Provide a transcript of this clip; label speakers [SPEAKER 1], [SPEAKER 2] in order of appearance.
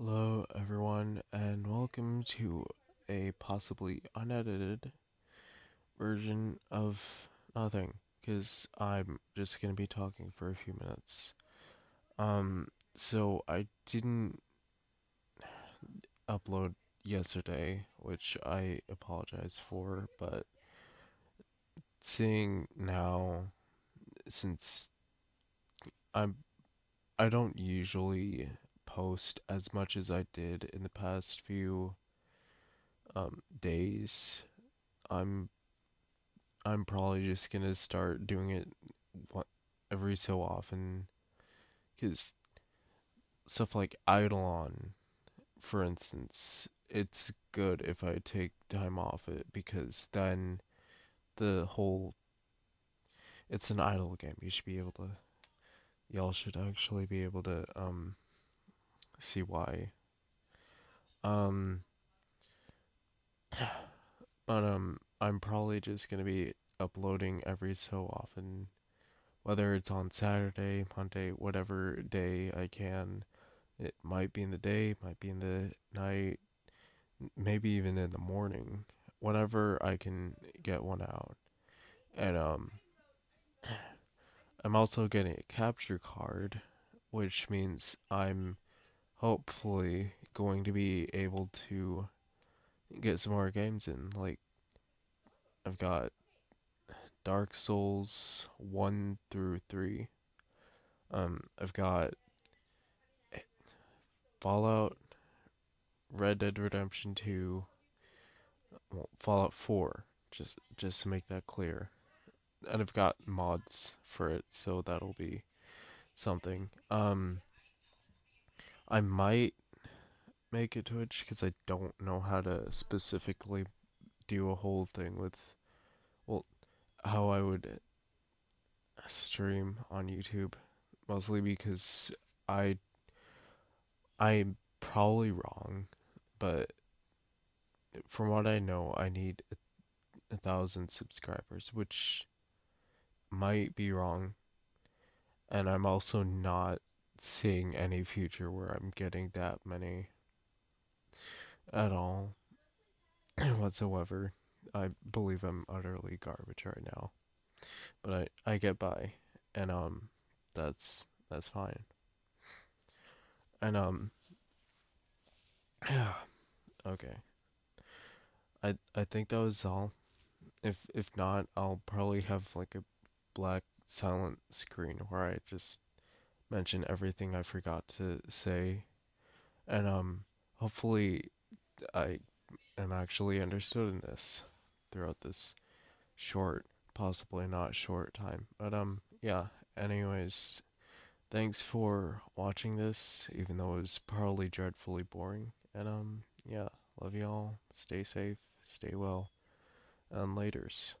[SPEAKER 1] Hello, everyone, and welcome to a possibly unedited version of nothing, because I'm just gonna be talking for a few minutes. Um, so I didn't upload yesterday, which I apologize for, but seeing now, since I'm, I don't usually post as much as I did in the past few um, days. I'm I'm probably just gonna start doing it every so often, because stuff like IdleOn, for instance, it's good if I take time off it because then the whole it's an idle game. You should be able to y'all should actually be able to um see why. Um but um I'm probably just gonna be uploading every so often, whether it's on Saturday, Monday, whatever day I can. It might be in the day, might be in the night, maybe even in the morning, whenever I can get one out. And um I'm also getting a capture card, which means I'm hopefully going to be able to get some more games in. Like, I've got Dark Souls 1 through 3. Um, I've got Fallout, Red Dead Redemption 2, well, Fallout 4, just just to make that clear. And I've got mods for it, so that'll be something. Um, I might make a Twitch because I don't know how to specifically do a whole thing with, well, how I would stream on YouTube, mostly because I I'm probably wrong, but from what I know, I need a, a thousand subscribers, which might be wrong. And I'm also not seeing any future where I'm getting that many at all whatsoever. I believe I'm utterly garbage right now. But I, I get by. And um that's that's fine. And um yeah. Okay. I I think that was all. If if not, I'll probably have like a black silent screen where I just mention everything I forgot to say. And um hopefully I am actually understood in this throughout this short, possibly not short time. But um yeah, anyways, thanks for watching this, even though it was probably dreadfully boring. And um yeah, love y'all. Stay safe, stay well, and laters.